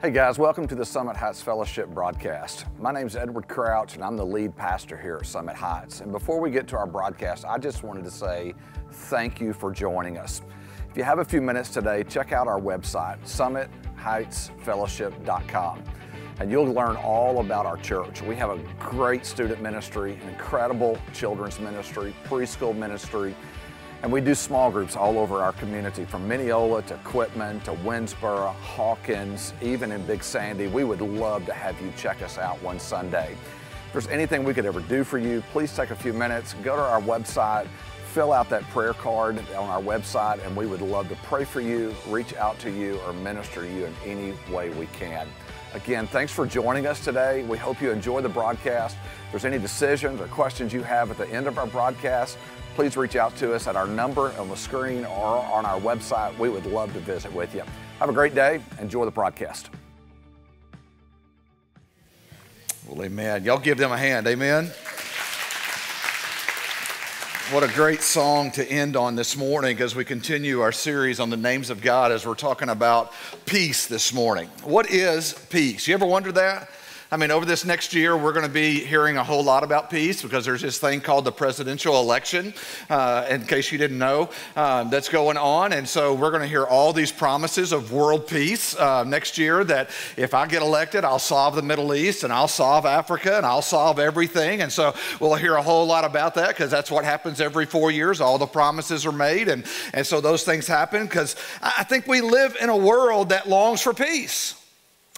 Hey guys, welcome to the Summit Heights Fellowship broadcast. My name is Edward Crouch and I'm the lead pastor here at Summit Heights. And before we get to our broadcast, I just wanted to say thank you for joining us. If you have a few minutes today, check out our website, summitheightsfellowship.com, and you'll learn all about our church. We have a great student ministry, an incredible children's ministry, preschool ministry, and we do small groups all over our community, from Mineola to Quitman to Winnsboro, Hawkins, even in Big Sandy. We would love to have you check us out one Sunday. If there's anything we could ever do for you, please take a few minutes, go to our website, fill out that prayer card on our website, and we would love to pray for you, reach out to you, or minister to you in any way we can. Again, thanks for joining us today. We hope you enjoy the broadcast. If there's any decisions or questions you have at the end of our broadcast, please reach out to us at our number on the screen or on our website. We would love to visit with you. Have a great day. Enjoy the broadcast. Well, amen. Y'all give them a hand. Amen. What a great song to end on this morning as we continue our series on the names of God as we're talking about peace this morning. What is peace? You ever wonder that? I mean, over this next year, we're going to be hearing a whole lot about peace because there's this thing called the presidential election, uh, in case you didn't know, uh, that's going on. And so we're going to hear all these promises of world peace uh, next year that if I get elected, I'll solve the Middle East and I'll solve Africa and I'll solve everything. And so we'll hear a whole lot about that because that's what happens every four years. All the promises are made. And, and so those things happen because I think we live in a world that longs for peace.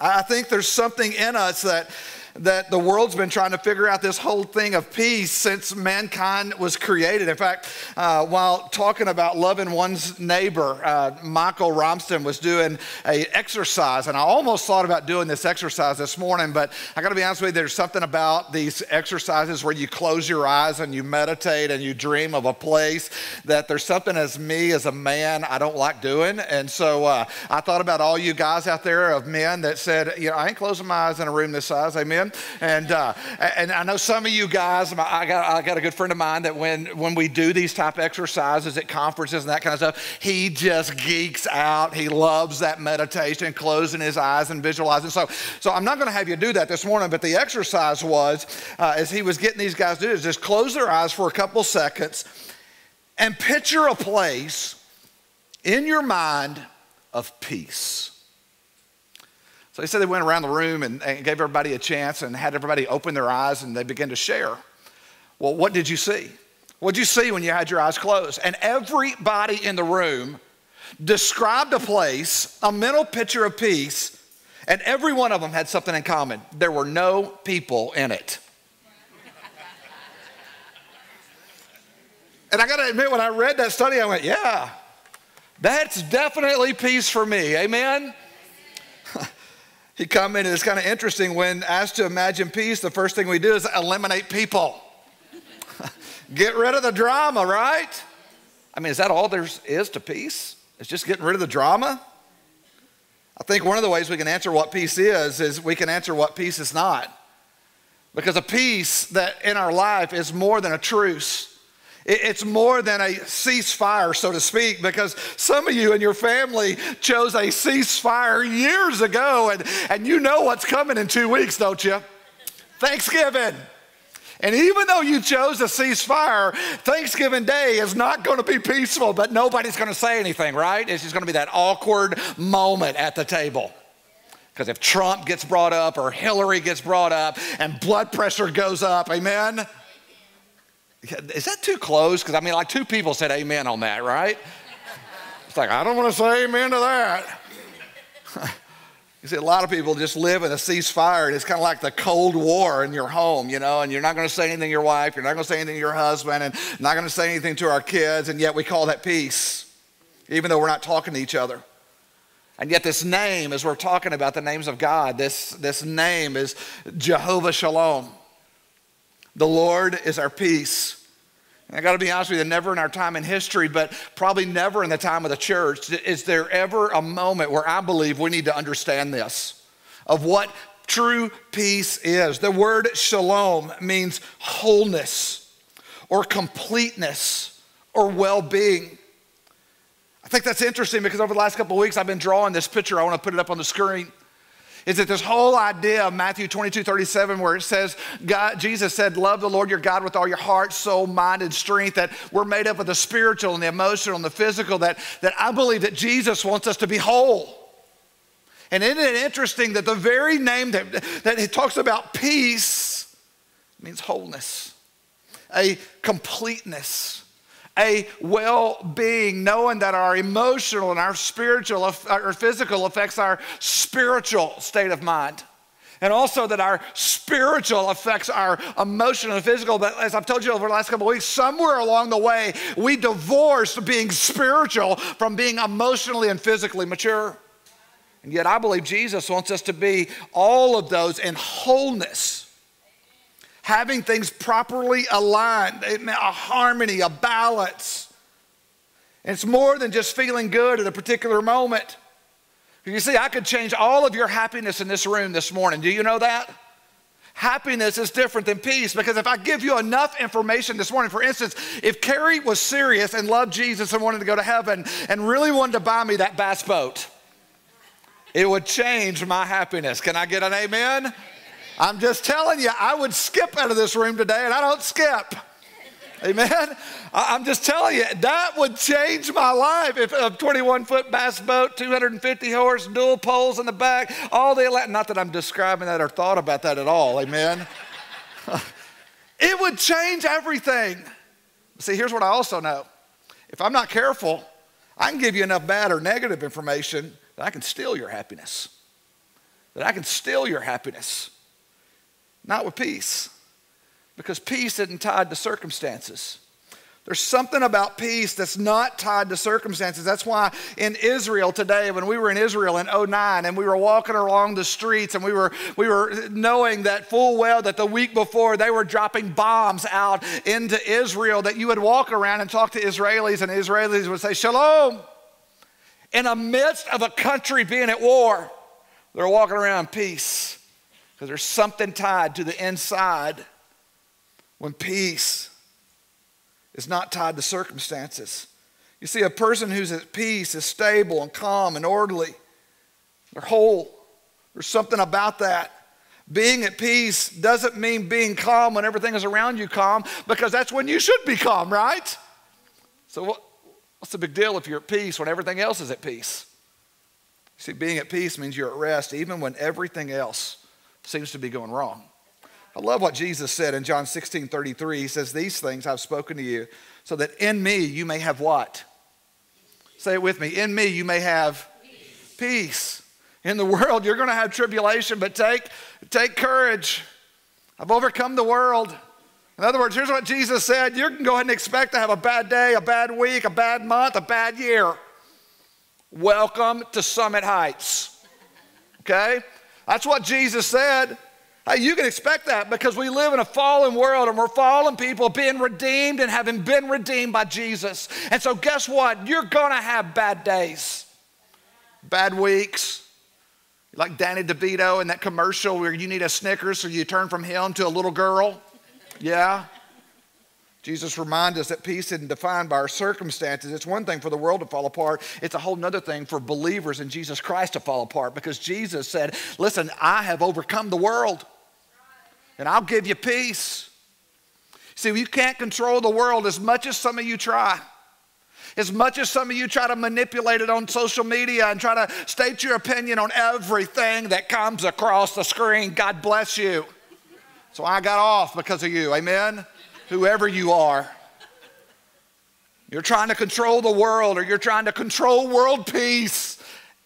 I think there's something in us that that the world's been trying to figure out this whole thing of peace since mankind was created. In fact, uh, while talking about loving one's neighbor, uh, Michael Romston was doing a exercise, and I almost thought about doing this exercise this morning, but I got to be honest with you, there's something about these exercises where you close your eyes and you meditate and you dream of a place that there's something as me as a man I don't like doing, and so uh, I thought about all you guys out there of men that said, you know, I ain't closing my eyes in a room this size, amen. And, uh, and I know some of you guys, I got, I got a good friend of mine that when, when we do these type exercises at conferences and that kind of stuff, he just geeks out. He loves that meditation, closing his eyes and visualizing. So, so I'm not going to have you do that this morning, but the exercise was, uh, as he was getting these guys to do, is just close their eyes for a couple seconds and picture a place in your mind of peace. So he said they went around the room and, and gave everybody a chance and had everybody open their eyes and they began to share. Well, what did you see? What did you see when you had your eyes closed? And everybody in the room described a place, a mental picture of peace, and every one of them had something in common. There were no people in it. and I gotta admit, when I read that study, I went, yeah, that's definitely peace for me. Amen? He commented, it's kind of interesting when asked to imagine peace, the first thing we do is eliminate people. Get rid of the drama, right? I mean, is that all there is to peace? It's just getting rid of the drama? I think one of the ways we can answer what peace is, is we can answer what peace is not. Because a peace that in our life is more than a truce. It's more than a ceasefire, so to speak, because some of you and your family chose a ceasefire years ago, and, and you know what's coming in two weeks, don't you? Thanksgiving. And even though you chose a ceasefire, Thanksgiving Day is not going to be peaceful, but nobody's going to say anything, right? It's just going to be that awkward moment at the table. Because if Trump gets brought up or Hillary gets brought up and blood pressure goes up, amen? Is that too close? Because I mean, like two people said amen on that, right? It's like, I don't want to say amen to that. you see, a lot of people just live in a ceasefire, and it's kind of like the Cold War in your home, you know, and you're not going to say anything to your wife, you're not going to say anything to your husband, and not going to say anything to our kids, and yet we call that peace, even though we're not talking to each other. And yet, this name, as we're talking about the names of God, this, this name is Jehovah Shalom. The Lord is our peace. And I got to be honest with you, never in our time in history, but probably never in the time of the church, is there ever a moment where I believe we need to understand this of what true peace is. The word shalom means wholeness or completeness or well being. I think that's interesting because over the last couple of weeks I've been drawing this picture. I want to put it up on the screen. Is that this whole idea of Matthew 22, 37, where it says, God, Jesus said, Love the Lord your God with all your heart, soul, mind, and strength, that we're made up of the spiritual and the emotional and the physical, that, that I believe that Jesus wants us to be whole. And isn't it interesting that the very name that, that it talks about peace means wholeness, a completeness a well being, knowing that our emotional and our spiritual, our physical affects our spiritual state of mind. And also that our spiritual affects our emotional and physical. But as I've told you over the last couple of weeks, somewhere along the way, we divorced being spiritual from being emotionally and physically mature. And yet, I believe Jesus wants us to be all of those in wholeness having things properly aligned, a harmony, a balance. And it's more than just feeling good at a particular moment. You see, I could change all of your happiness in this room this morning. Do you know that? Happiness is different than peace because if I give you enough information this morning, for instance, if Carrie was serious and loved Jesus and wanted to go to heaven and really wanted to buy me that bass boat, it would change my happiness. Can I get an amen? I'm just telling you, I would skip out of this room today, and I don't skip. Amen. I'm just telling you, that would change my life if a 21 foot bass boat, 250 horse, dual poles in the back, all the, not that I'm describing that or thought about that at all. Amen. it would change everything. See, here's what I also know if I'm not careful, I can give you enough bad or negative information that I can steal your happiness. That I can steal your happiness. Not with peace, because peace isn't tied to circumstances. There's something about peace that's not tied to circumstances. That's why in Israel today, when we were in Israel in 09 and we were walking along the streets and we were, we were knowing that full well that the week before they were dropping bombs out into Israel, that you would walk around and talk to Israelis and Israelis would say, Shalom. In the midst of a country being at war, they're walking around peace. Because there's something tied to the inside when peace is not tied to circumstances. You see, a person who's at peace is stable and calm and orderly. They're whole. There's something about that. Being at peace doesn't mean being calm when everything is around you calm, because that's when you should be calm, right? So, what's the big deal if you're at peace when everything else is at peace? See, being at peace means you're at rest even when everything else seems to be going wrong. I love what Jesus said in John 16 33. He says, These things I've spoken to you, so that in me you may have what? Say it with me. In me you may have peace. peace. In the world you're going to have tribulation, but take, take courage. I've overcome the world. In other words, here's what Jesus said you can go ahead and expect to have a bad day, a bad week, a bad month, a bad year. Welcome to Summit Heights. Okay? That's what Jesus said. Hey, you can expect that because we live in a fallen world and we're fallen people being redeemed and having been redeemed by Jesus. And so, guess what? You're going to have bad days, bad weeks. Like Danny DeVito in that commercial where you need a Snickers so you turn from him to a little girl. Yeah. Jesus reminds us that peace isn't defined by our circumstances. It's one thing for the world to fall apart, it's a whole other thing for believers in Jesus Christ to fall apart because Jesus said, Listen, I have overcome the world and I'll give you peace. See, you can't control the world as much as some of you try. As much as some of you try to manipulate it on social media and try to state your opinion on everything that comes across the screen, God bless you. So I got off because of you. Amen whoever you are. You're trying to control the world or you're trying to control world peace.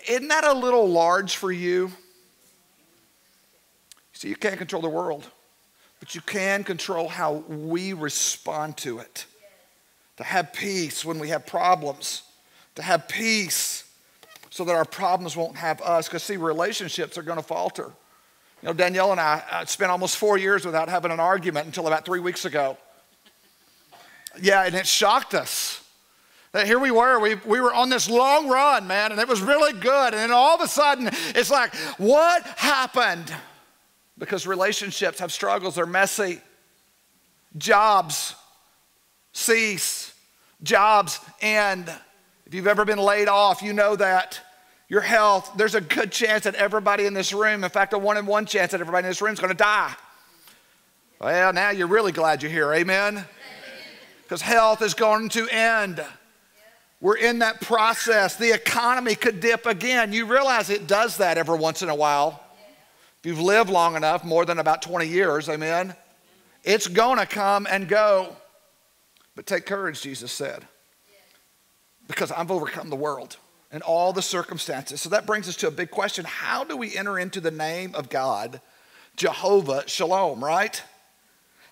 Isn't that a little large for you? See, you can't control the world, but you can control how we respond to it. To have peace when we have problems, to have peace so that our problems won't have us. Because, see, relationships are going to falter. You know, Danielle and I, I spent almost four years without having an argument until about three weeks ago. Yeah, and it shocked us. That here we were, we, we were on this long run, man, and it was really good. And then all of a sudden, it's like, what happened? Because relationships have struggles, they're messy. Jobs cease, jobs end. If you've ever been laid off, you know that. your health, there's a good chance that everybody in this room, in fact, a one in one chance that everybody in this room is going to die. Well, now you're really glad you're here. Amen? Because health is going to end. We're in that process. The economy could dip again. You realize it does that every once in a while. If you've lived long enough, more than about 20 years, amen, it's going to come and go. But take courage, Jesus said, because I've overcome the world and all the circumstances. So that brings us to a big question How do we enter into the name of God, Jehovah Shalom, right?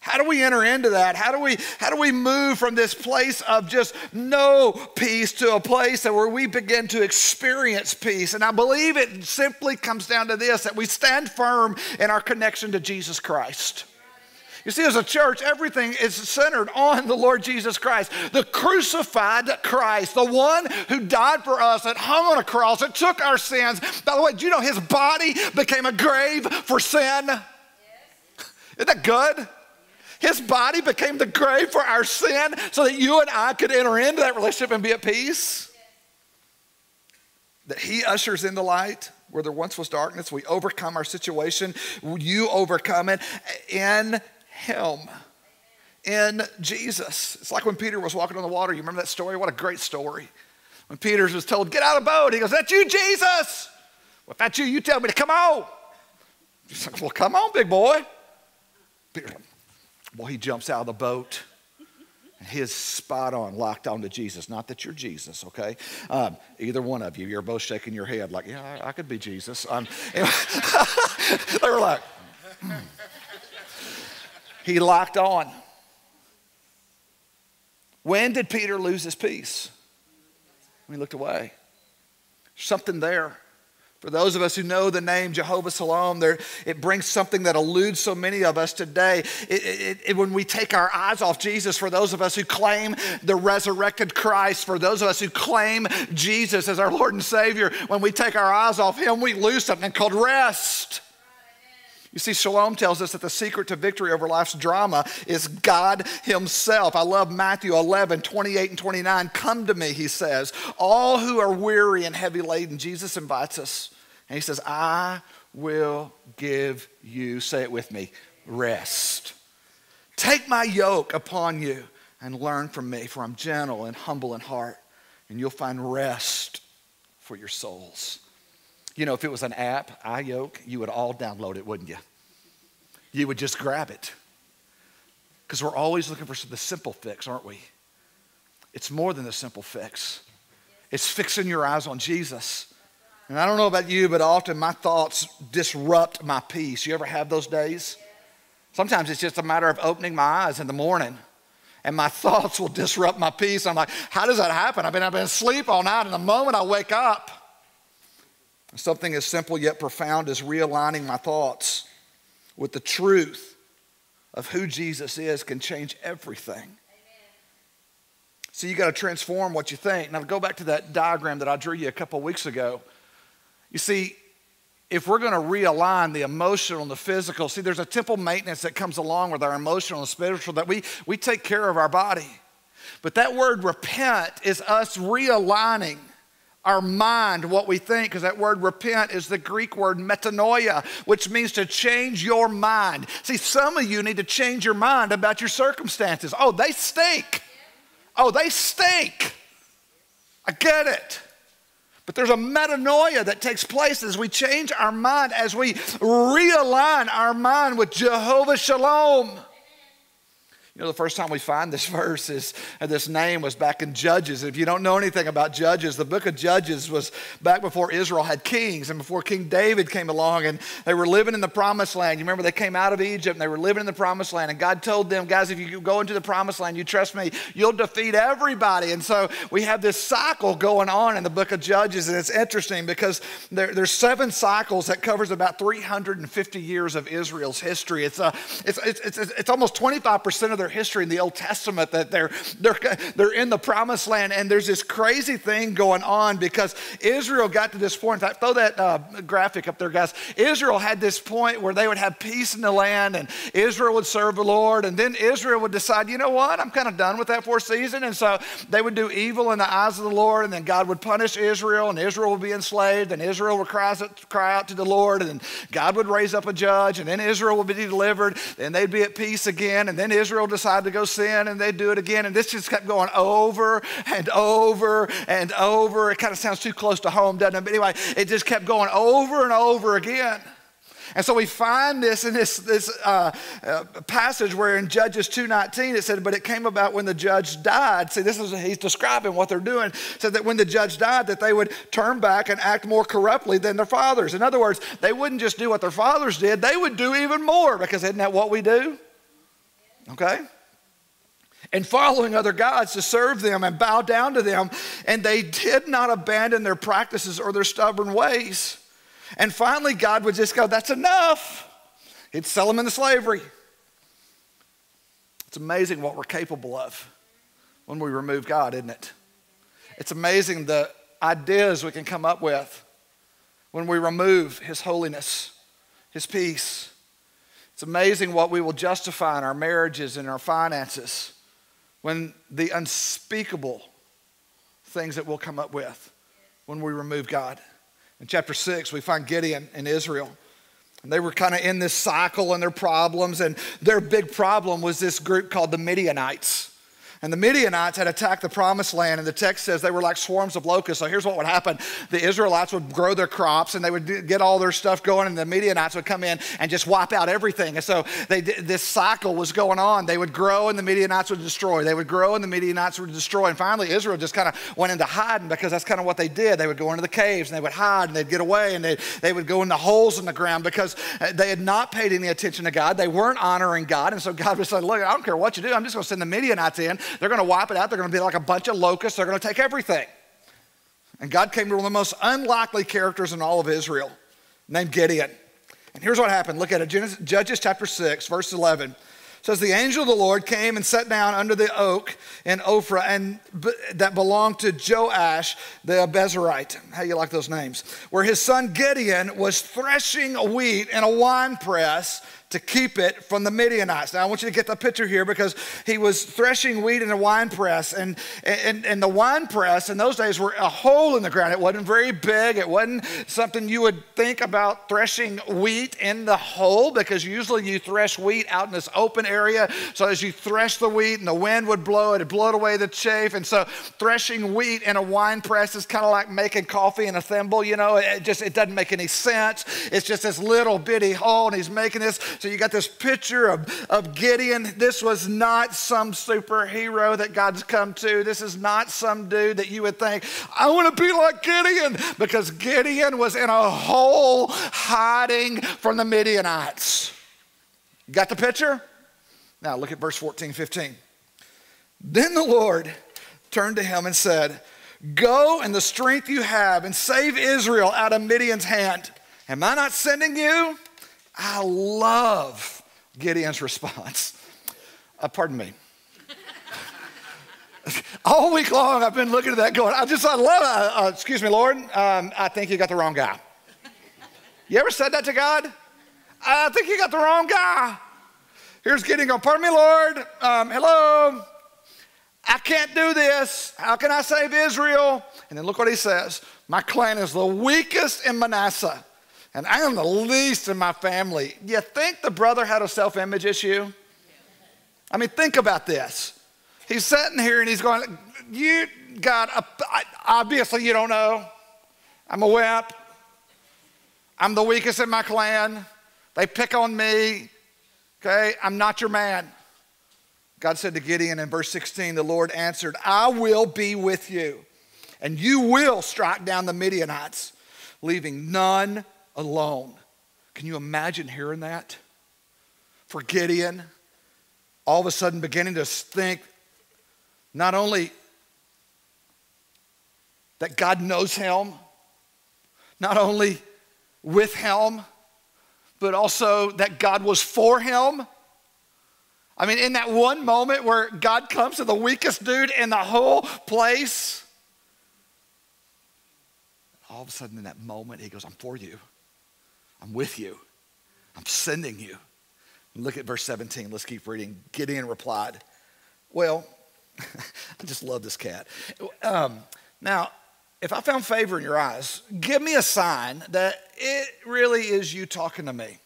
How do we enter into that? How do we how do we move from this place of just no peace to a place where we begin to experience peace? And I believe it simply comes down to this that we stand firm in our connection to Jesus Christ. You see, as a church, everything is centered on the Lord Jesus Christ, the crucified Christ, the one who died for us, that hung on a cross, that took our sins. By the way, do you know his body became a grave for sin? Yes. Isn't that good? His body became the grave for our sin so that you and I could enter into that relationship and be at peace. That He ushers in the light where there once was darkness. We overcome our situation. You overcome it in Him. In Jesus. It's like when Peter was walking on the water. You remember that story? What a great story. When Peter was told, Get out of the boat, he goes, That's you, Jesus. Well, if that's you, you tell me to come on. He's like, Well, come on, big boy. Peter, well, he jumps out of the boat. And his spot on, locked on to Jesus. Not that you're Jesus, okay? Um, either one of you, you're both shaking your head like, yeah, I, I could be Jesus. Um, they were like, hmm. he locked on. When did Peter lose his peace? When he looked away. Something there. For those of us who know the name Jehovah Shalom, there, it brings something that eludes so many of us today. It, it, it, when we take our eyes off Jesus, for those of us who claim the resurrected Christ, for those of us who claim Jesus as our Lord and Savior, when we take our eyes off Him, we lose something called rest. You see, Shalom tells us that the secret to victory over life's drama is God Himself. I love Matthew 11, 28 and 29. Come to me, He says, all who are weary and heavy laden. Jesus invites us and he says, I will give you, say it with me, rest. Take my yoke upon you and learn from me, for I'm gentle and humble in heart, and you'll find rest for your souls. You know, if it was an app, iYoke, you would all download it, wouldn't you? You would just grab it. Because we're always looking for the simple fix, aren't we? It's more than the simple fix. It's fixing your eyes on Jesus. And I don't know about you, but often my thoughts disrupt my peace. You ever have those days? Sometimes it's just a matter of opening my eyes in the morning and my thoughts will disrupt my peace. I'm like, how does that happen? I've been, I've been asleep all night, and the moment I wake up, something as simple yet profound as realigning my thoughts with the truth of who Jesus is can change everything. So you got to transform what you think. Now, go back to that diagram that I drew you a couple weeks ago. You see, if we're going to realign the emotional and the physical, see, there's a temple maintenance that comes along with our emotional and spiritual that we, we take care of our body. But that word repent is us realigning our mind, what we think, because that word repent is the Greek word metanoia, which means to change your mind. See, some of you need to change your mind about your circumstances. Oh, they stink. Oh, they stink. I get it. But there's a metanoia that takes place as we change our mind, as we realign our mind with Jehovah Shalom. You know, the first time we find this verse is uh, this name was back in Judges. If you don't know anything about Judges, the book of Judges was back before Israel had kings and before King David came along and they were living in the promised land. You remember they came out of Egypt and they were living in the promised land. And God told them, guys, if you go into the promised land, you trust me, you'll defeat everybody. And so we have this cycle going on in the book of Judges. And it's interesting because there, there's seven cycles that covers about 350 years of Israel's history. It's, a, it's, it's, it's, it's almost 25% of their history in the Old Testament that they're, they're, they're in the promised land and there's this crazy thing going on because Israel got to this point. In fact, throw that uh, graphic up there, guys. Israel had this point where they would have peace in the land and Israel would serve the Lord. And then Israel would decide, you know what, I'm kind of done with that for a season. And so they would do evil in the eyes of the Lord and then God would punish Israel and Israel would be enslaved and Israel would cry, cry out to the Lord and God would raise up a judge and then Israel would be delivered and they'd be at peace again. And then Israel decided to go sin and they'd do it again. And this just kept going over and over and over. It kind of sounds too close to home, doesn't it? But anyway, it just kept going over and over again. And so we find this in this, this uh, uh, passage where in Judges 2.19 it said, but it came about when the judge died. See, this is, he's describing what they're doing. Said that when the judge died that they would turn back and act more corruptly than their fathers. In other words, they wouldn't just do what their fathers did, they would do even more because isn't that what we do? Okay? and following other gods to serve them and bow down to them. And they did not abandon their practices or their stubborn ways. And finally, God would just go, That's enough. He'd sell them into slavery. It's amazing what we're capable of when we remove God, isn't it? It's amazing the ideas we can come up with when we remove His holiness, His peace. It's amazing what we will justify in our marriages and our finances when the unspeakable things that we'll come up with when we remove God. In chapter 6, we find Gideon and Israel. And they were kind of in this cycle and their problems, and their big problem was this group called the Midianites. And the Midianites had attacked the promised land, and the text says they were like swarms of locusts. So here's what would happen the Israelites would grow their crops and they would get all their stuff going, and the Midianites would come in and just wipe out everything. And so they, this cycle was going on. They would grow, and the Midianites would destroy. They would grow, and the Midianites would destroy. And finally, Israel just kind of went into hiding because that's kind of what they did. They would go into the caves and they would hide and they'd get away and they, they would go in the holes in the ground because uh, they had not paid any attention to God. They weren't honoring God. And so God was saying, Look, I don't care what you do, I'm just going to send the Midianites in. They're going to wipe it out. They're going to be like a bunch of locusts. They're going to take everything. And God came to one of the most unlikely characters in all of Israel, named Gideon. And here's what happened. Look at it. Judges chapter 6, verse 11 says the angel of the Lord came and sat down under the oak in Ophrah and that belonged to Joash the Abiezrite. How you like those names? Where his son Gideon was threshing wheat in a wine press to keep it from the Midianites. Now, I want you to get the picture here because he was threshing wheat in a wine press. And, and, and the wine press in those days were a hole in the ground. It wasn't very big, it wasn't something you would think about threshing wheat in the hole because usually you thresh wheat out in this open area. So as you thresh the wheat and the wind would blow it, it blow away the chaff. And so threshing wheat in a wine press is kind of like making coffee in a thimble. You know, it just it doesn't make any sense. It's just this little bitty hole, and he's making this so you got this picture of, of Gideon. This was not some superhero that God's come to. This is not some dude that you would think, I want to be like Gideon, because Gideon was in a hole hiding from the Midianites. Got the picture? Now look at verse 14, 15. Then the Lord turned to him and said, Go in the strength you have and save Israel out of Midian's hand. Am I not sending you? I love Gideon's response. Uh, pardon me. All week long, I've been looking at that going, I just, I love it. Uh, excuse me, Lord, um, I think you got the wrong guy. You ever said that to God? I think you got the wrong guy. Here's Gideon going, pardon me, Lord. Um, hello. I can't do this. How can I save Israel? And then look what he says. My clan is the weakest in Manasseh and I am the least in my family. You think the brother had a self image issue? I mean, think about this. He's sitting here and he's going, You, got, a, obviously you don't know. I'm a wimp. I'm the weakest in my clan. They pick on me. Okay, I'm not your man. God said to Gideon in verse 16, the Lord answered, I will be with you, and you will strike down the Midianites, leaving none alone. Can you imagine hearing that? For Gideon, all of a sudden beginning to think not only that God knows him, not only with him, but also that God was for him. I mean, in that one moment where God comes to the weakest dude in the whole place, all of a sudden in that moment, he goes, I'm for you. I'm with you. I'm sending you. Look at verse 17. Let's keep reading. Gideon replied, Well, I just love this cat. Um, now, if I found favor in your eyes, give me a sign that it really is you talking to me.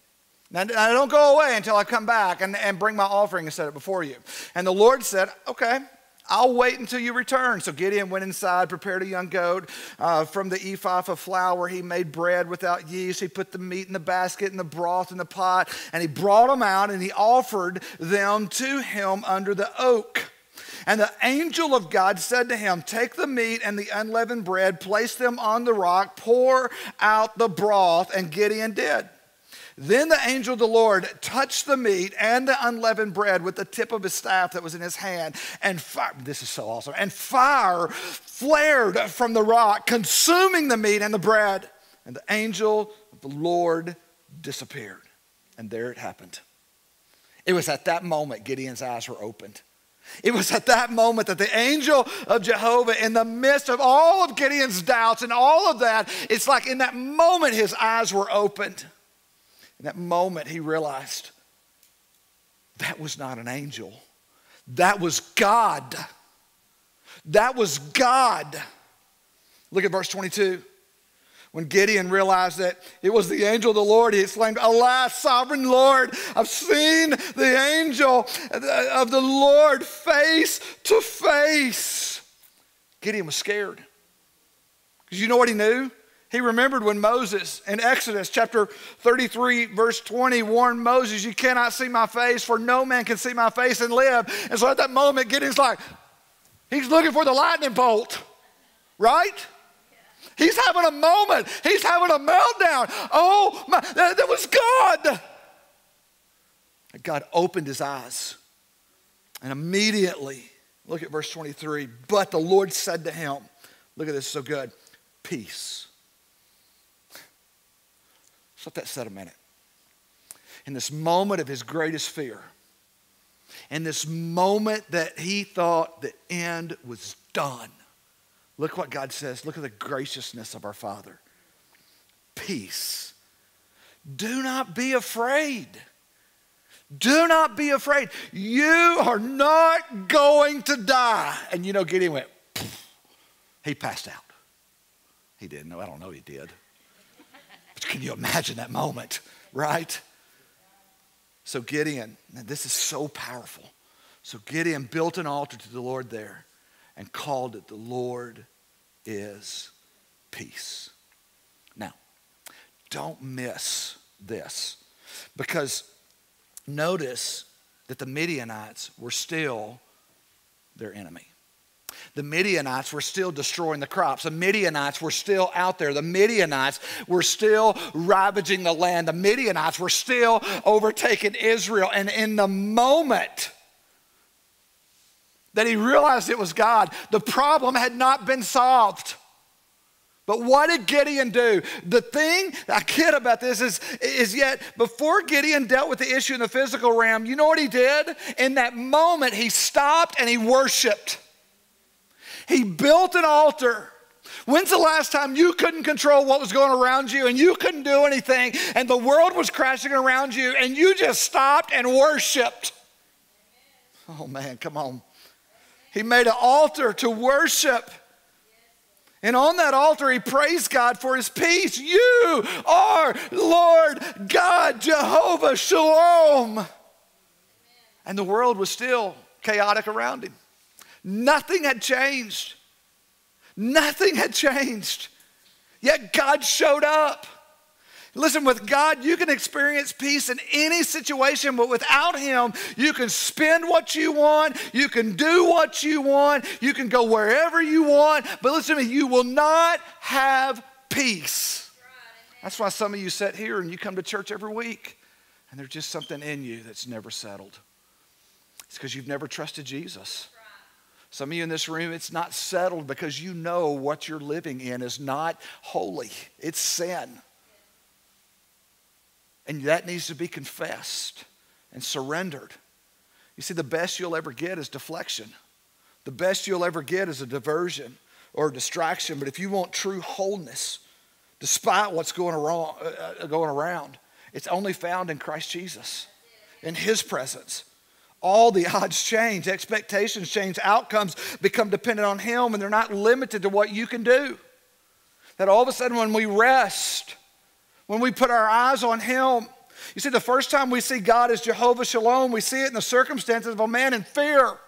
Now, now don't go away until I come back and, and bring my offering and set it before you. And the Lord said, Okay, I'll wait until you return. So Gideon went inside, prepared a young goat uh, from the ephah of flour. He made bread without yeast. He put the meat in the basket and the broth in the pot, and he brought them out and he offered them to him under the oak. And the angel of God said to him, Take the meat and the unleavened bread, place them on the rock, pour out the broth. And Gideon did. Then the angel of the Lord touched the meat and the unleavened bread with the tip of his staff that was in his hand, and fire, this is so awesome, and fire flared from the rock, consuming the meat and the bread. And the angel of the Lord disappeared. And there it happened. It was at that moment Gideon's eyes were opened. It was at that moment that the angel of Jehovah, in the midst of all of Gideon's doubts and all of that, it's like in that moment his eyes were opened. In that moment, he realized that was not an angel, that was God. That was God. Look at verse 22. When Gideon realized that it was the angel of the Lord, he exclaimed, Alas, sovereign Lord, I've seen the angel of the Lord face to face. Gideon was scared. Because you know what he knew? He remembered when Moses in Exodus chapter 33, verse 20, warned Moses, You cannot see my face, for no man can see my face and live. And so at that moment, Gideon's like, He's looking for the lightning bolt, right? He's having a moment. He's having a meltdown. Oh, my, that, that was God. God opened his eyes. And immediately, look at verse 23. But the Lord said to him, Look at this, so good. Peace let that set a minute. In this moment of his greatest fear, in this moment that he thought the end was done, look what God says. Look at the graciousness of our Father. Peace. Do not be afraid. Do not be afraid. You are not going to die. And you know, Gideon went, he passed out. He didn't. No, I don't know he did. Can you imagine that moment, right? So Gideon, and this is so powerful. So Gideon built an altar to the Lord there and called it, The Lord is Peace. Now, don't miss this because notice that the Midianites were still their enemy. The Midianites were still destroying the crops. The Midianites were still out there. The Midianites were still ravaging the land. The Midianites were still overtaking Israel. And in the moment that he realized it was God, the problem had not been solved. But what did Gideon do? The thing I kid about this is, is yet before Gideon dealt with the issue in the physical realm, you know what he did? In that moment, he stopped and he worshiped. He built an altar. When's the last time you couldn't control what was going around you and you couldn't do anything and the world was crashing around you and you just stopped and worshiped? Oh man, come on. He made an altar to worship. And on that altar, he praised God for his peace. You are Lord God, Jehovah Shalom. And the world was still chaotic around him. Nothing had changed. Nothing had changed. Yet God showed up. Listen, with God, you can experience peace in any situation, but without Him, you can spend what you want, you can do what you want, you can go wherever you want, but listen to me, you will not have peace. That's why some of you sit here and you come to church every week, and there's just something in you that's never settled. It's because you've never trusted Jesus. Some of you in this room, it's not settled because you know what you're living in is not holy, it's sin. And that needs to be confessed and surrendered. You see, the best you'll ever get is deflection. The best you'll ever get is a diversion or a distraction. But if you want true wholeness, despite what's going around, uh, uh, going around it's only found in Christ Jesus, in His presence. All the odds change, expectations change, outcomes become dependent on Him, and they're not limited to what you can do. That all of a sudden, when we rest, when we put our eyes on Him, you see, the first time we see God as Jehovah Shalom, we see it in the circumstances of a man in fear.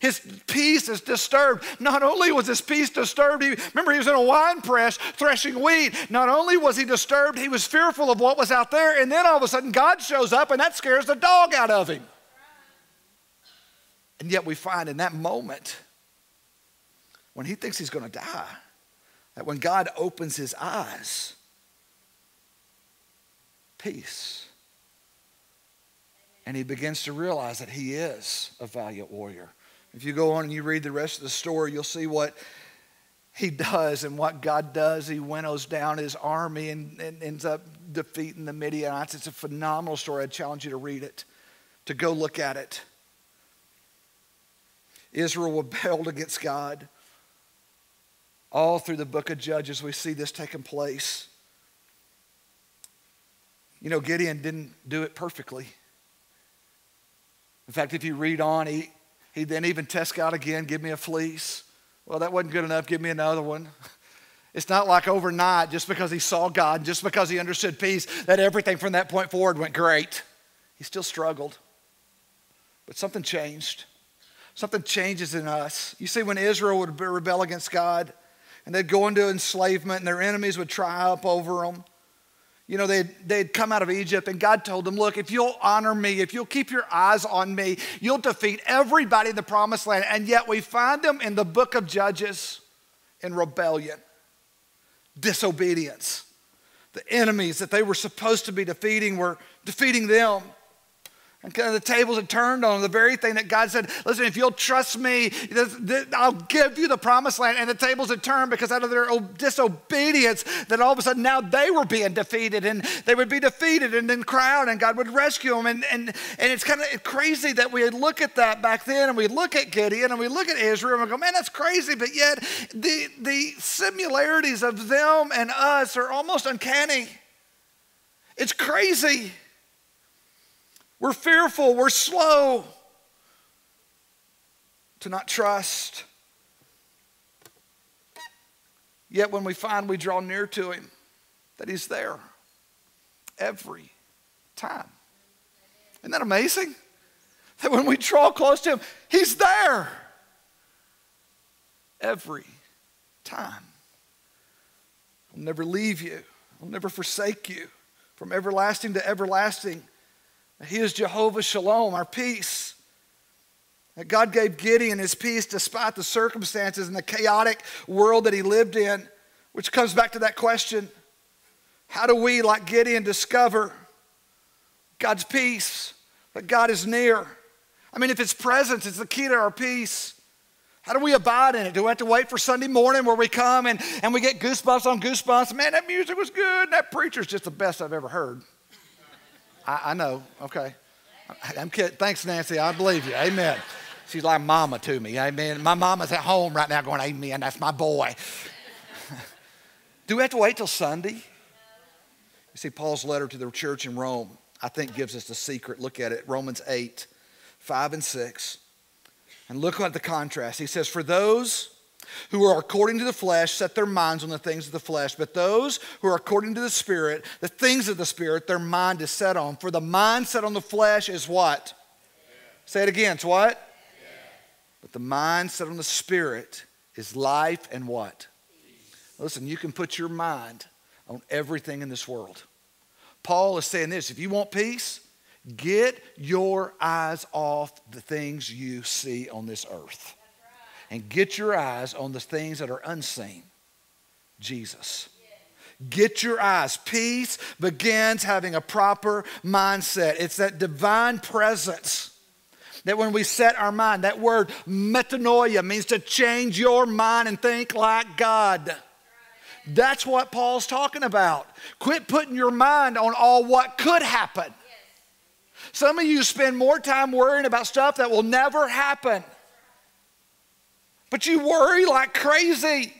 His peace is disturbed. Not only was his peace disturbed, he, remember he was in a wine press threshing wheat. Not only was he disturbed, he was fearful of what was out there. And then all of a sudden, God shows up and that scares the dog out of him. And yet, we find in that moment, when he thinks he's going to die, that when God opens his eyes, peace. And he begins to realize that he is a valiant warrior. If you go on and you read the rest of the story, you'll see what he does and what God does. He winnows down his army and, and ends up defeating the Midianites. It's a phenomenal story. I challenge you to read it, to go look at it. Israel rebelled against God. All through the book of Judges, we see this taking place. You know, Gideon didn't do it perfectly. In fact, if you read on, he, he then even tests God again, give me a fleece. Well, that wasn't good enough, give me another one. It's not like overnight, just because he saw God, just because he understood peace, that everything from that point forward went great. He still struggled. But something changed. Something changes in us. You see, when Israel would rebel against God and they'd go into enslavement and their enemies would triumph over them, you know, they'd, they'd come out of Egypt, and God told them, Look, if you'll honor me, if you'll keep your eyes on me, you'll defeat everybody in the promised land. And yet we find them in the book of Judges in rebellion, disobedience. The enemies that they were supposed to be defeating were defeating them. And the tables had turned on the very thing that God said, listen, if you'll trust me, I'll give you the promised land. And the tables had turned because out of their disobedience, that all of a sudden now they were being defeated and they would be defeated and then cry out and God would rescue them. And, and, and it's kind of crazy that we look at that back then and we look at Gideon and we look at Israel and we go, man, that's crazy. But yet the, the similarities of them and us are almost uncanny. It's crazy. We're fearful, we're slow to not trust. Yet when we find we draw near to Him, that He's there every time. Isn't that amazing? That when we draw close to Him, He's there every time. I'll never leave you, I'll never forsake you. From everlasting to everlasting, he is Jehovah Shalom, our peace. That God gave Gideon his peace despite the circumstances and the chaotic world that he lived in, which comes back to that question how do we, like Gideon, discover God's peace, that God is near? I mean, if His presence is the key to our peace, how do we abide in it? Do we have to wait for Sunday morning where we come and, and we get goosebumps on goosebumps? Man, that music was good. That preacher's just the best I've ever heard. I, I know. Okay. I'm kidding. Thanks, Nancy. I believe you. Amen. She's like mama to me. Amen. My mama's at home right now going, Amen. That's my boy. Do we have to wait till Sunday? You see, Paul's letter to the church in Rome, I think, gives us the secret. Look at it Romans 8, 5 and 6. And look at the contrast. He says, For those who are according to the flesh set their minds on the things of the flesh, but those who are according to the Spirit, the things of the Spirit, their mind is set on. For the mind set on the flesh is what? Yeah. Say it again. It's what? Yeah. But the mind set on the Spirit is life and what? Peace. Listen, you can put your mind on everything in this world. Paul is saying this if you want peace, get your eyes off the things you see on this earth and get your eyes on the things that are unseen Jesus. Get your eyes. Peace begins having a proper mindset. It's that divine presence that when we set our mind, that word metanoia means to change your mind and think like God. That's what Paul's talking about. Quit putting your mind on all what could happen. Some of you spend more time worrying about stuff that will never happen. But you worry like crazy.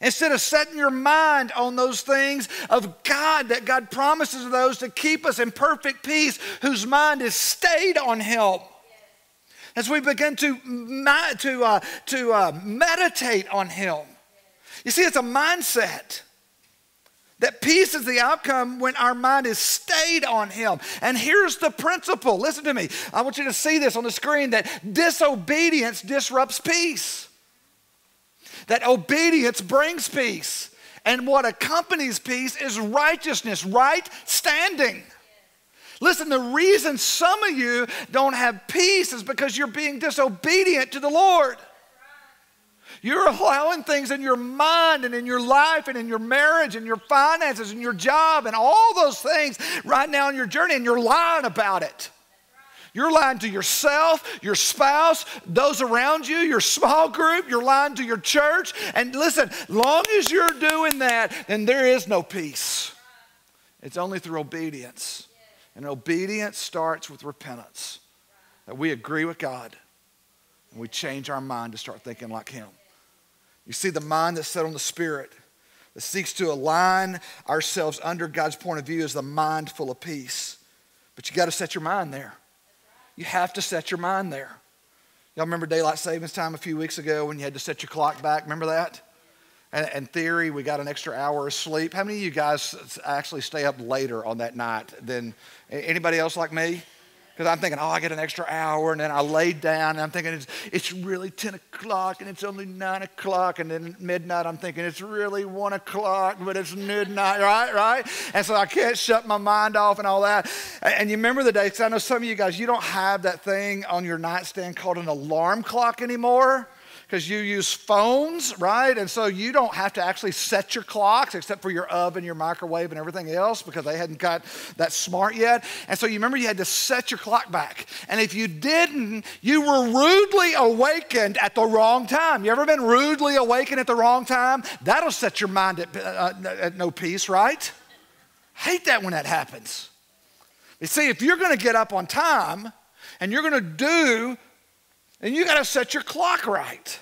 Instead of setting your mind on those things of God that God promises those to keep us in perfect peace, whose mind is stayed on Him. As we begin to, to, uh, to uh, meditate on Him. You see, it's a mindset. That peace is the outcome when our mind is stayed on Him. And here's the principle listen to me. I want you to see this on the screen that disobedience disrupts peace, that obedience brings peace. And what accompanies peace is righteousness, right standing. Listen, the reason some of you don't have peace is because you're being disobedient to the Lord. You're allowing things in your mind and in your life and in your marriage and your finances and your job and all those things right now in your journey, and you're lying about it. You're lying to yourself, your spouse, those around you, your small group, you're lying to your church. And listen, long as you're doing that, then there is no peace. It's only through obedience. And obedience starts with repentance. That we agree with God and we change our mind to start thinking like Him. You see, the mind that's set on the Spirit, that seeks to align ourselves under God's point of view, is the mind full of peace. But you got to set your mind there. You have to set your mind there. Y'all remember daylight savings time a few weeks ago when you had to set your clock back? Remember that? And in theory, we got an extra hour of sleep. How many of you guys actually stay up later on that night than anybody else like me? Because I'm thinking, oh, I get an extra hour. And then I laid down and I'm thinking, it's, it's really 10 o'clock and it's only 9 o'clock. And then midnight, I'm thinking, it's really 1 o'clock, but it's midnight, right? Right? And so I can't shut my mind off and all that. And you remember the day, because I know some of you guys, you don't have that thing on your nightstand called an alarm clock anymore because you use phones, right? And so you don't have to actually set your clocks except for your oven, your microwave, and everything else because they hadn't got that smart yet. And so you remember you had to set your clock back. And if you didn't, you were rudely awakened at the wrong time. You ever been rudely awakened at the wrong time? That'll set your mind at, uh, at no peace, right? Hate that when that happens. You see, if you're going to get up on time and you're going to do and you got to set your clock right.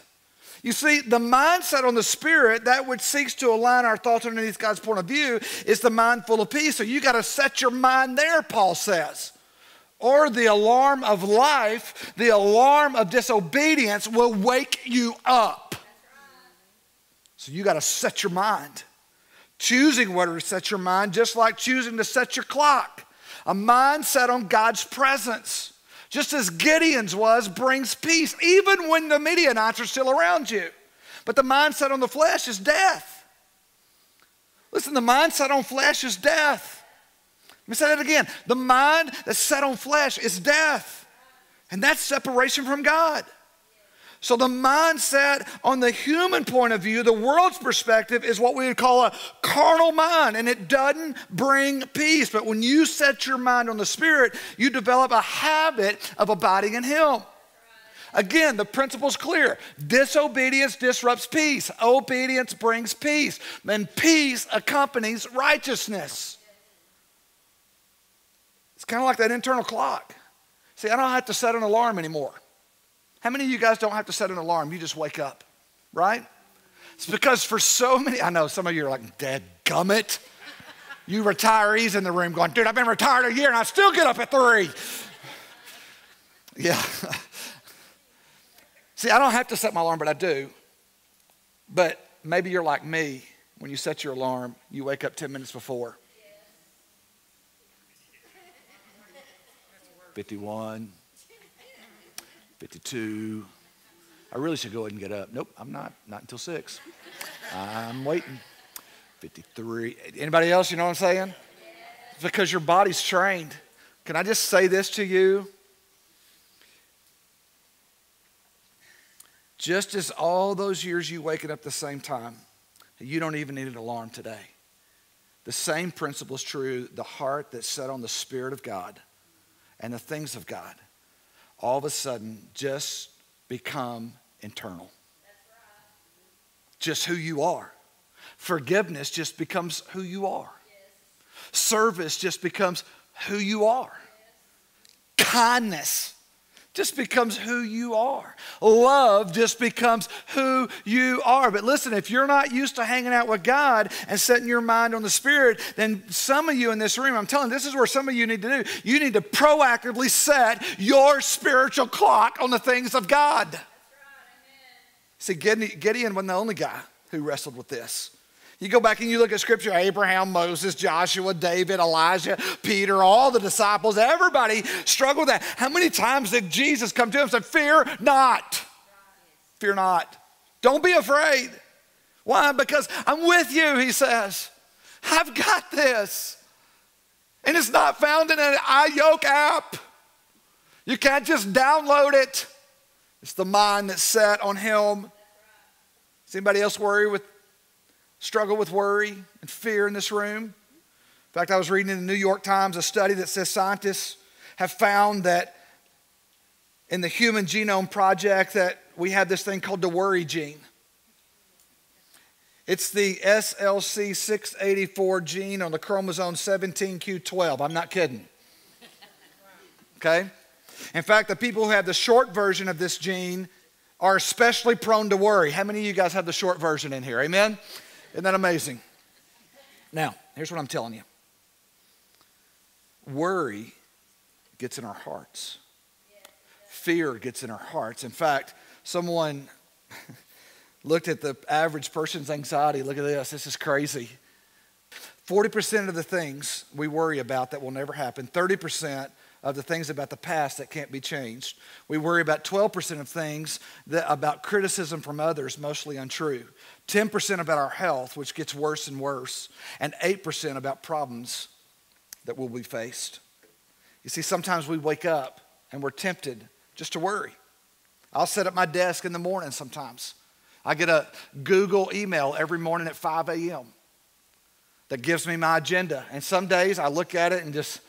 You see, the mindset on the spirit, that which seeks to align our thoughts underneath God's point of view, is the mind full of peace. So you got to set your mind there, Paul says. Or the alarm of life, the alarm of disobedience will wake you up. So you got to set your mind. Choosing where to set your mind, just like choosing to set your clock. A mind set on God's presence just as Gideon's was, brings peace, even when the Midianites are still around you. But the mindset on the flesh is death. Listen, the mindset on flesh is death. Let me say that again. The mind that's set on flesh is death, and that's separation from God. So, the mindset on the human point of view, the world's perspective, is what we would call a carnal mind, and it doesn't bring peace. But when you set your mind on the Spirit, you develop a habit of abiding in Him. Again, the principle is clear disobedience disrupts peace, obedience brings peace, and peace accompanies righteousness. It's kind of like that internal clock. See, I don't have to set an alarm anymore. How many of you guys don't have to set an alarm? You just wake up, right? It's because for so many, I know some of you are like, dead gummit. You retirees in the room going, dude, I've been retired a year and I still get up at three. Yeah. See, I don't have to set my alarm, but I do. But maybe you're like me. When you set your alarm, you wake up 10 minutes before. 51, 52. I really should go ahead and get up. Nope, I'm not. Not until 6. I'm waiting. 53. Anybody else, you know what I'm saying? It's because your body's trained. Can I just say this to you? Just as all those years you waking up the same time, you don't even need an alarm today. The same principle is true. The heart that's set on the Spirit of God and the things of God all of a sudden just become internal. Just who you are. Forgiveness just becomes who you are. Service just becomes who you are. kindness just becomes who you are. Love just becomes who you are. But listen, if you're not used to hanging out with God and setting your mind on the Spirit, then some of you in this room, I'm telling you, this is where some of you need to do. You need to proactively set your spiritual clock on the things of God. Right, See, Gideon wasn't the only guy who wrestled with this. You go back and you look at scripture Abraham, Moses, Joshua, David, Elijah, Peter, all the disciples, everybody struggled with that. How many times did Jesus come to him and say, Fear not? Fear not. Don't be afraid. Why? Because I'm with you, he says. I've got this. And it's not found in an iYoke app. You can't just download it. It's the mind that's set on him. Is anybody else worry with struggle with worry and fear in this room. In fact, I was reading in the New York Times a study that says scientists have found that in the Human Genome Project that we have this thing called the worry gene. It's the SLC6A4 gene on the chromosome 17q12. I'm not kidding. Okay? In fact, the people who have the short version of this gene are especially prone to worry. How many of you guys have the short version in here? Amen? Isn't that amazing? Now, here's what I'm telling you worry gets in our hearts, fear gets in our hearts. In fact, someone looked at the average person's anxiety. Look at this, this is crazy. 40% of the things we worry about that will never happen, 30% of the things about the past that can't be changed. We worry about 12% of things that, about criticism from others, mostly untrue. 10% about our health, which gets worse and worse. And 8% about problems that will be faced. You see, sometimes we wake up and we're tempted just to worry. I'll sit at my desk in the morning sometimes. I get a Google email every morning at 5 a.m. that gives me my agenda. And some days I look at it and just,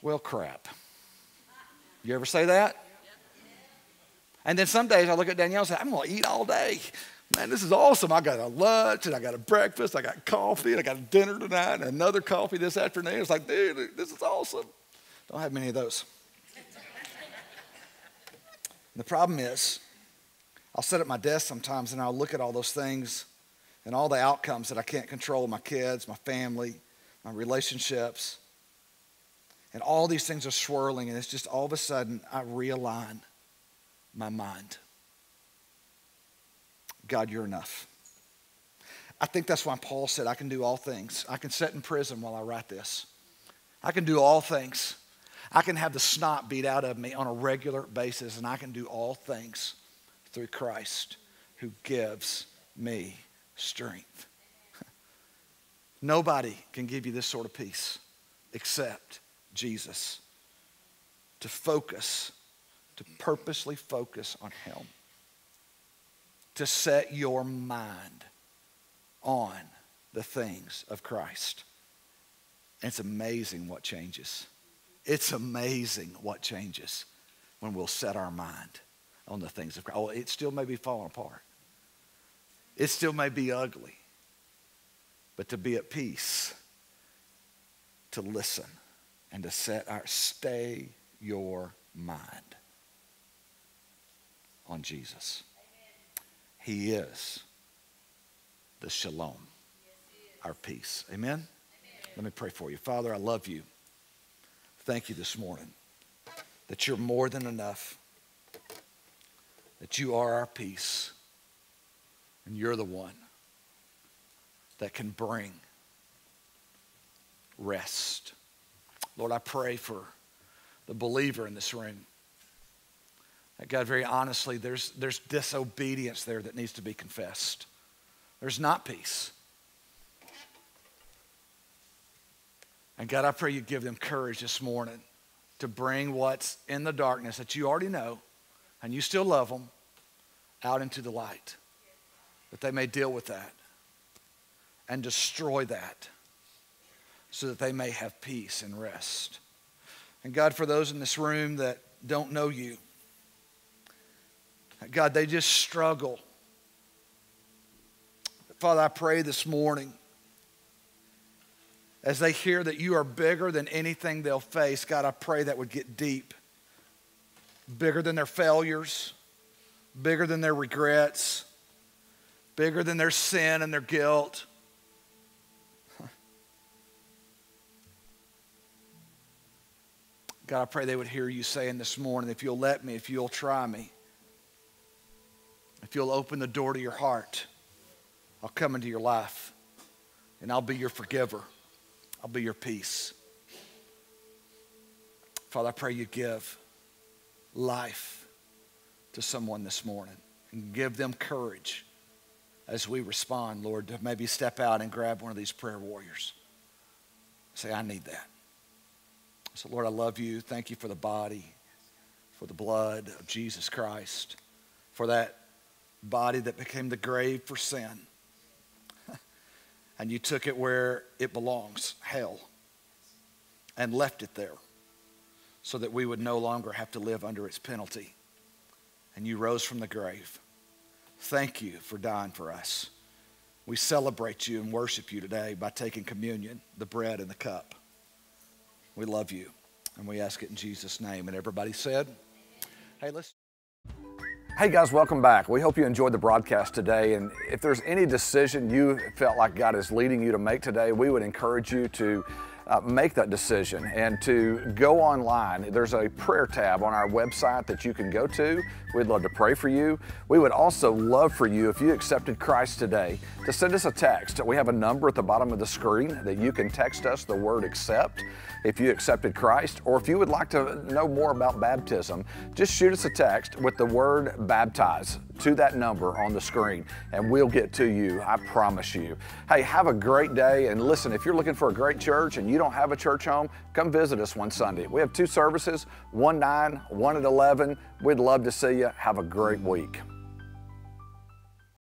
well, crap. You ever say that? And then some days I look at Danielle and say, I'm going to eat all day. Man, this is awesome. I got a lunch and I got a breakfast, I got coffee, and I got a dinner tonight and another coffee this afternoon. It's like, dude, this is awesome. Don't have many of those. the problem is, I'll sit at my desk sometimes and I'll look at all those things and all the outcomes that I can't control my kids, my family, my relationships. And all these things are swirling, and it's just all of a sudden I realign my mind. God, you're enough. I think that's why Paul said, I can do all things. I can sit in prison while I write this. I can do all things. I can have the snot beat out of me on a regular basis, and I can do all things through Christ who gives me strength. Nobody can give you this sort of peace except Jesus, to focus, to purposely focus on Him, to set your mind on the things of Christ. And it's amazing what changes. It's amazing what changes when we'll set our mind on the things of Christ. Oh, it still may be falling apart. It still may be ugly. But to be at peace, to listen, and to set our stay your mind on Jesus. He is the shalom, our peace. Amen? Let me pray for you. Father, I love you. Thank you this morning that you're more than enough, that you are our peace, and you're the one that can bring rest Lord, I pray for the believer in this room. God, very honestly, there's, there's disobedience there that needs to be confessed. There's not peace. And God, I pray you give them courage this morning to bring what's in the darkness that you already know and you still love them out into the light. That they may deal with that and destroy that so that they may have peace and rest. And God, for those in this room that don't know you, God, they just struggle. Father, I pray this morning as they hear that you are bigger than anything they'll face, God, I pray that would get deep. Bigger than their failures, bigger than their regrets, bigger than their sin and their guilt. God, I pray they would hear you saying this morning, if you'll let me, if you'll try me, if you'll open the door to your heart, I'll come into your life and I'll be your forgiver. I'll be your peace. Father, I pray you give life to someone this morning and give them courage as we respond, Lord, to maybe step out and grab one of these prayer warriors. Say, I need that. So, Lord, I love you. Thank you for the body, for the blood of Jesus Christ, for that body that became the grave for sin. and you took it where it belongs, hell, and left it there so that we would no longer have to live under its penalty. And you rose from the grave. Thank you for dying for us. We celebrate you and worship you today by taking communion, the bread and the cup. We love you. And we ask it in Jesus' name. And everybody said, hey, let's. Hey guys, welcome back. We hope you enjoyed the broadcast today. And if there's any decision you felt like God is leading you to make today, we would encourage you to uh, make that decision and to go online. There's a prayer tab on our website that you can go to. We'd love to pray for you. We would also love for you, if you accepted Christ today, to send us a text. We have a number at the bottom of the screen that you can text us the word accept if you accepted Christ, or if you would like to know more about baptism, just shoot us a text with the word baptize to that number on the screen and we'll get to you. I promise you. Hey, have a great day. And listen, if you're looking for a great church and you don't have a church home, come visit us one Sunday. We have two services, one 9, one at 11. We'd love to see you. Have a great week.